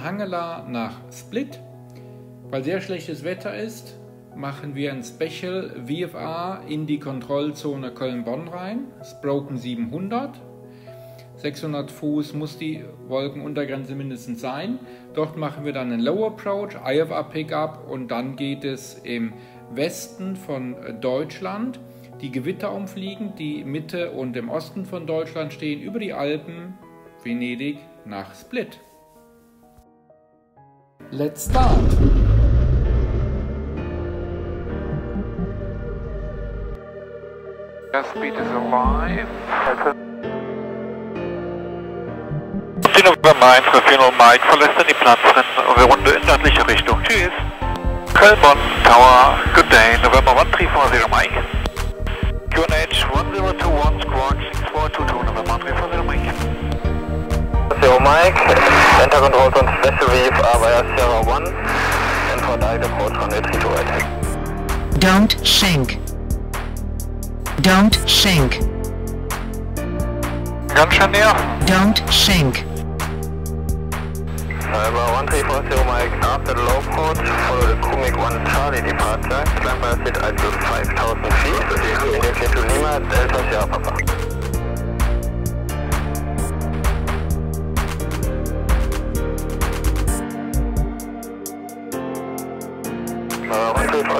Bonn-Hangela nach Split. Weil sehr schlechtes Wetter ist, machen wir ein Special VFA in die Kontrollzone Köln-Bonn rein. Sproken 700. 600 Fuß muss die Wolkenuntergrenze mindestens sein. Dort machen wir dann einen Low Approach, IFA Pickup und dann geht es im Westen von Deutschland die Gewitter umfliegen, die Mitte und im Osten von Deutschland stehen, über die Alpen, Venedig nach Split. Let's start! Airspeed is alive. November 1 für Mike verlässt dann die Platzrennrunde in nördliche Richtung. Tschüss. Köln-Bonn Tower, good day, November 1340 Mike. QNH 1021 Squawk 6422 November 1340 Mike. Zero Mike, enter controls on special VFR via Sierra 1 and for direct approach on the 32 Don't sink. Don't sink. Ganz schön nerven. Don't sink. November 1340 Mike, after the low approach, follow the Kumik 1 Charlie departure, climb by speed altitude 5000 feet, indicate to Lima, Delta Sierra Papa.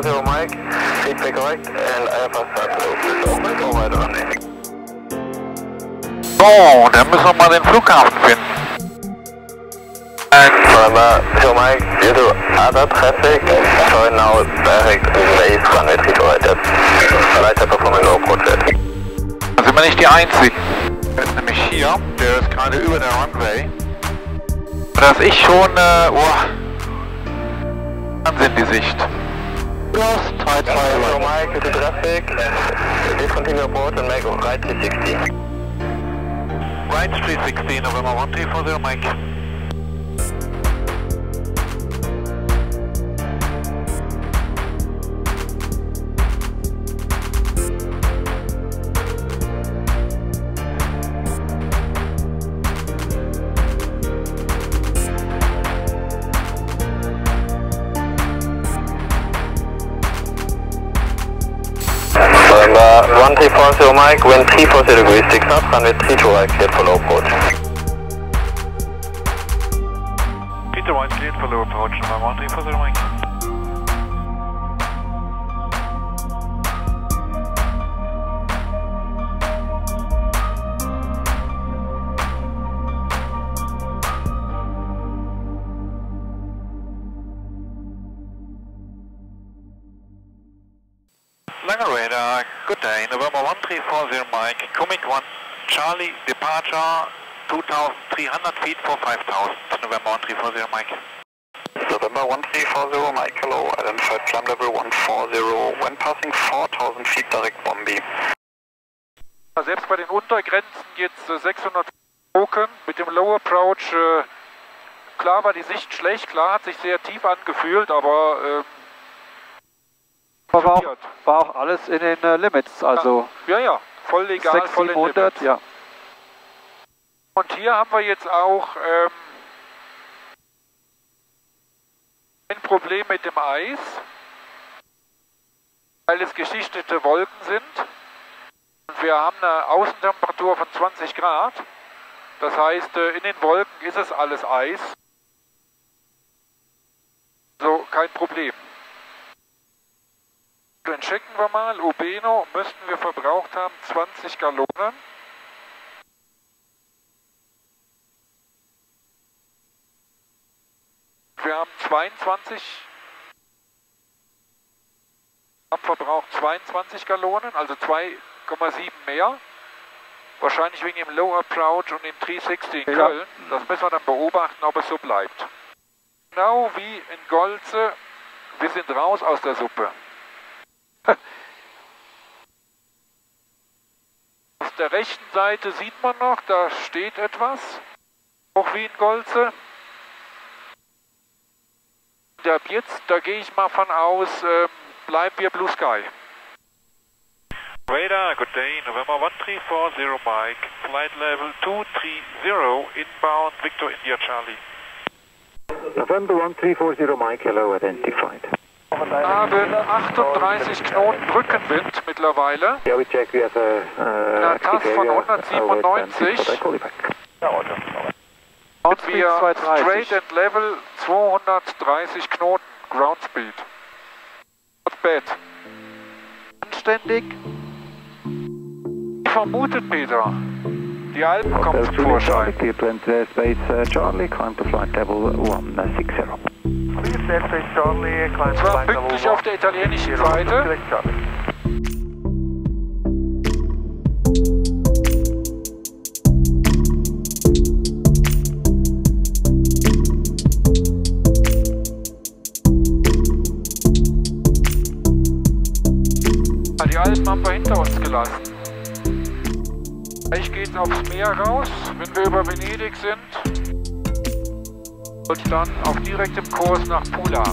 1340 Mike, feedback correct, and start to open. So, dann müssen wir mal den Flughafen finden. November 0 Mike, due to other traffic, join now direct base runway 32 right, weiter performing low set. Da sind wir nicht die Einzigen. Der ist nämlich hier, der ist gerade über der Runway. Da ist ich schon, äh, oh, Wahnsinn die Sicht. Los, 3, 2, Hello Mike, due to traffic, discontinue approach and make right 360. Right 360, November 1340 Mike. 1340 Mike, wind 340 degrees 6 knots, runway 32 right, cleared for low approach. Peter White cleared for low approach, November 1340 Mike. Langer Radar, good day, November 1340 Mike, Comic 1, Charlie, departure 2300 feet for 5000, November 1340 Mike. November 1340 Mike, hello, identified climb level 140, when passing 4000 feet direct Bombi. Selbst bei den Untergrenzen jetzt äh, 600 Broken mit dem Low Approach. Äh, klar war die Sicht schlecht, klar hat sich sehr tief angefühlt, aber Aber war auch, war auch alles in den äh, Limits, also ja, ja, voll legal, 600, voll in 700, Limits. ja. Und hier haben wir jetzt auch ähm, ein Problem mit dem Eis, weil es geschichtete Wolken sind. Und wir haben eine Außentemperatur von 20 Grad. Das heißt, äh, in den Wolken ist es alles Eis. So, kein Problem. Dann checken wir mal. Ubeno müssten wir verbraucht haben 20 Gallonen. Wir haben 22, haben verbraucht 22 Gallonen, also 2,7 mehr. Wahrscheinlich wegen dem Low Approach und dem 360 in Ja. Köln. Das müssen wir dann beobachten, ob es so bleibt. Genau wie in Golze, wir sind raus aus der Suppe. Auf der rechten Seite sieht man noch, da steht etwas. Auch wie in Golze. Ab jetzt, da gehe ich mal von aus, ähm, bleiben wir Blue Sky. Radar radar, good day, November 1340 Mike, flight level 230, inbound, Victor India Charlie. November 1340 Mike, hello, identified. Haben 38 Knoten Rückenwind mittlerweile. Have a uh, von 197. Und wir straight and level 230 Knoten Ground Speed. Not bad. Anständig. Vermutet Peter. Die Alpen kommen zum Vorschein. Clear to enter space uh, Charlie, climb to flight level 160. War pünktlich auf der italienischen Seite. Die Alpen haben wir hinter uns gelassen. Gleich geht's aufs Meer raus, wenn wir über Venedig sind. Dann auf direktem Kurs nach Pula.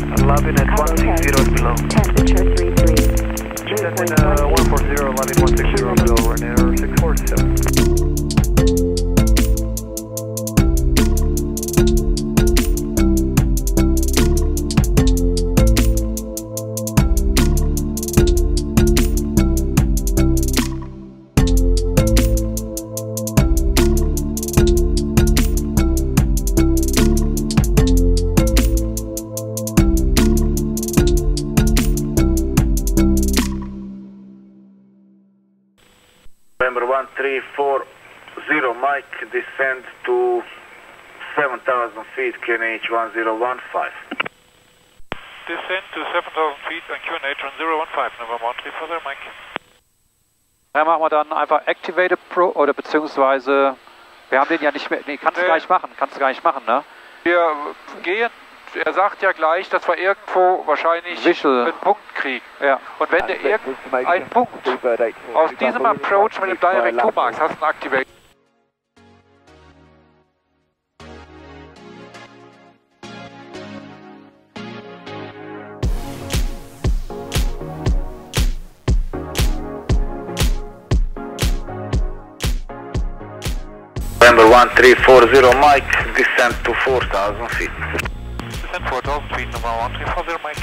140, Labin at 160 below. Temperature 33. Descend uh, 140, Labin 160 below, Ryanair 647. November 1340 Mike, descend to 7,000 feet, QNH 1015. Descend to 7,000 feet on QNH 1015, November 1340 Mike. Da machen wir dann einfach Activated Pro oder beziehungsweise wir haben den ja nicht mehr. Nee, kannst du gar nicht machen, kannst du gar nicht machen, ne? Wir gehen, er sagt ja gleich, dass wir irgendwo wahrscheinlich Visual. einen Punkt kriegen. Ja. Und wenn du irgendeinen Punkt aus diesem Approach mit dem Direct to Max hast, einen Activate. November 1340 Mike, descend to 4,000 feet. Descend 4,000 feet, November 1340 Mike.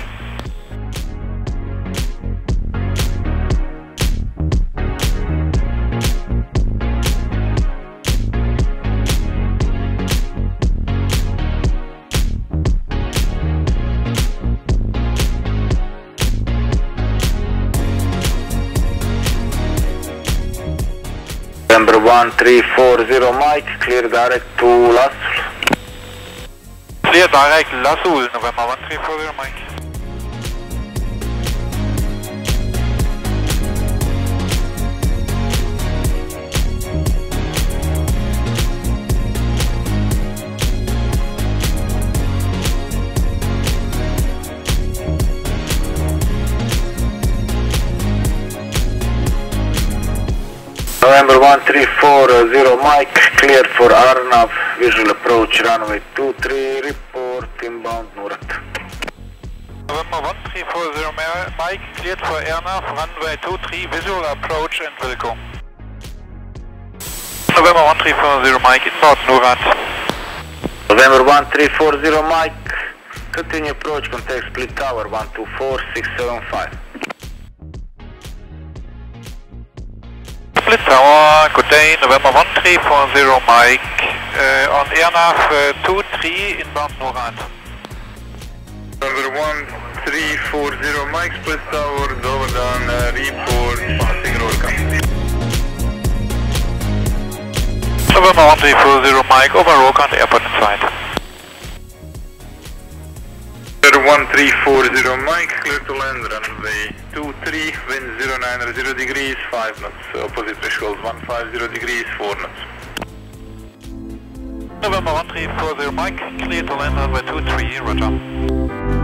November 1340 Mike, clear direct to Lasso. Clear direct, Lasul, November 1340 Mike. November 1340 uh, Mike, cleared for Arnav, visual approach runway 23, report inbound Murat. November 1340 Mike, cleared for airnav, runway 23, visual approach and welcome. November 1340 Mike, inbound Murat. November 1340 Mike, continue approach, contact split tower 124675. Split Tower, good day, November 1340 Mike, uh, on airnav uh, 23, inbound Murat. November 1340 Mike, split tower, over down, uh, report, passing Rorka. November 1340 Mike, over Rokan, airport inside. November 1340 Mike, clear to land, runway 23, wind 090 degrees, 5 knots, opposite threshold 150 degrees, 4 knots. November 1340 Mike, clear to land runway 23, roger.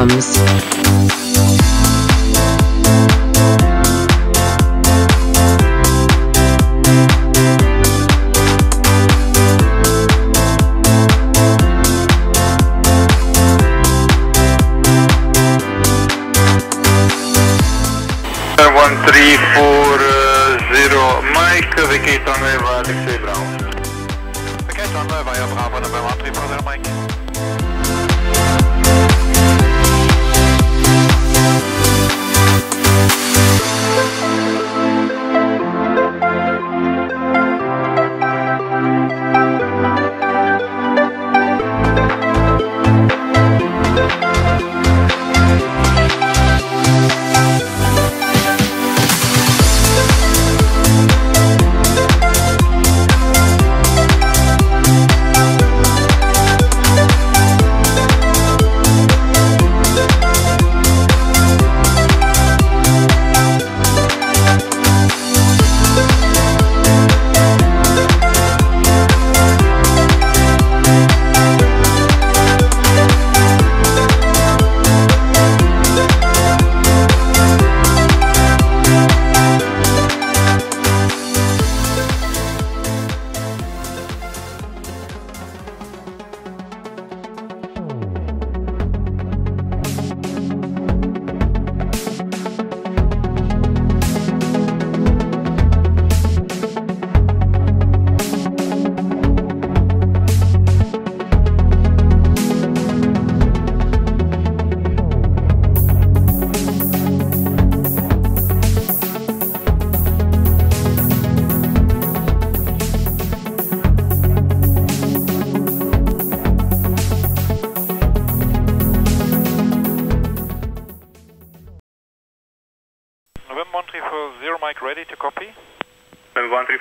comes.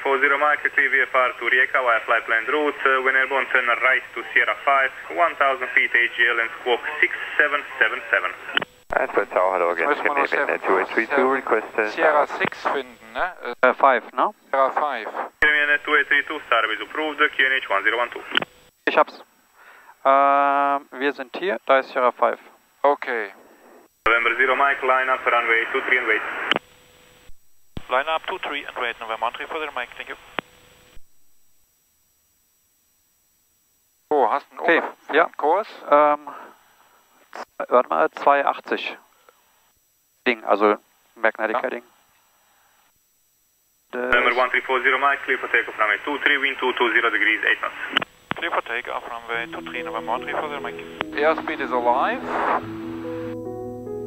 340 Mike, VFR to Rieka via flight plan route, uh, when airborne turn right to Sierra 5, 1000 feet AGL and squawk 6777. Alpha Tower, hello again, can you Sierra 6 äh, finden, ne? Uh, 5, ne? Sierra 5. Sierra 2832, Star is approved, QNH 1012. Ich hab's. Uh, wir sind hier, da ist Sierra 5. Okay. November 0 Mike, line up, runway 23 and wait. Line up 23 and wait, November 1340 Mike, thank you. Oh, hast du einen Okay, ja. Kurs? Ähm, warte mal, 280. Ding, also Magnetic Heading. November Das, 1340 Mike, clear for takeoff, runway 23, wind 220 degrees, 8 knots. Clear for takeoff, runway 23, November 1340 Mike. Airspeed is alive.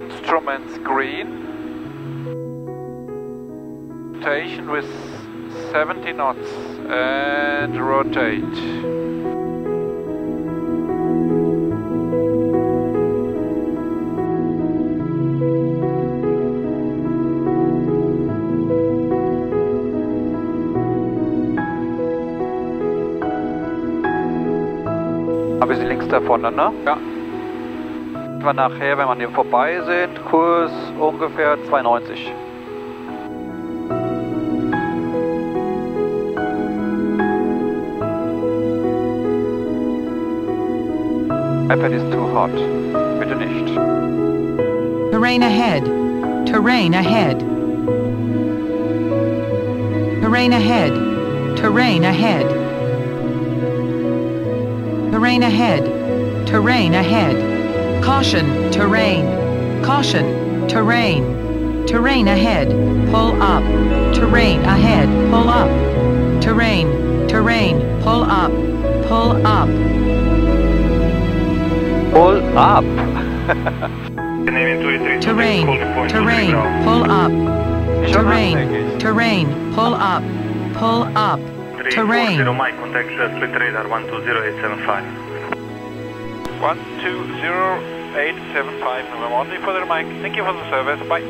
Instruments green. Rotation with 70 knots and rotate. ein bisschen links davon, ne? Ja, wir nachher, wenn wir dem vorbei sind, Kurs ungefähr 290. iPad is too hot. Bitte nicht. Terrain ahead. Terrain ahead. Terrain ahead. Terrain ahead. Terrain ahead. Terrain ahead. Caution, terrain. Caution, terrain. Terrain ahead. Pull up. Terrain ahead. Pull up. Terrain. Terrain. Pull up. Pull up. Pull up. Terrain. Terrain. Pull up. Terrain. Terrain. Pull up. Pull up. Terrain. Mike, contact split radar 120875. 120.875 November 1 for the Mike. Thank you for the service. Bye.